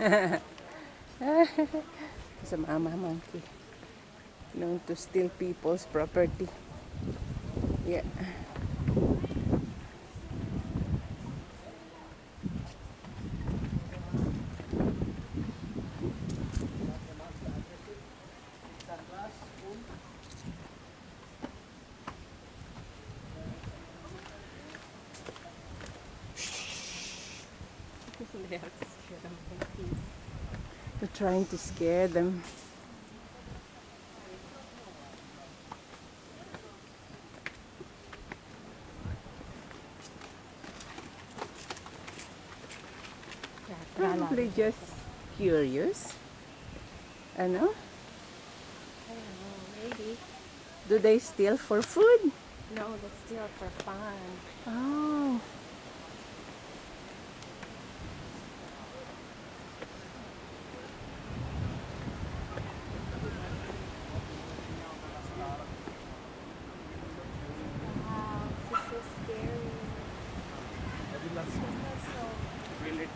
it's a mama monkey. Known to steal people's property. Yeah. They have to scare them monkeys. They're trying to scare them. Probably just curious. I don't know, maybe. Do they steal for food? No, they steal for fun. Oh. related.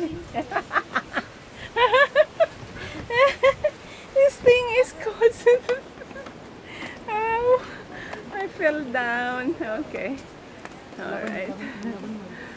this thing is causing... oh, I fell down. Okay. All right.